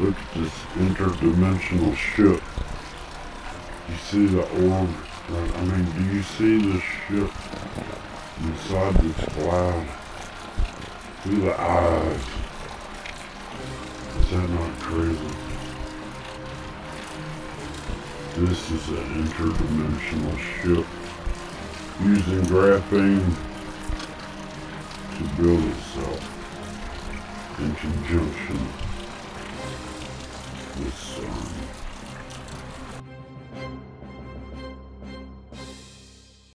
Look at this interdimensional ship. You see the orb? I mean, do you see the ship inside this cloud? See the eyes. Is that not crazy? This is an interdimensional ship using graphene to build itself in conjunction with sun.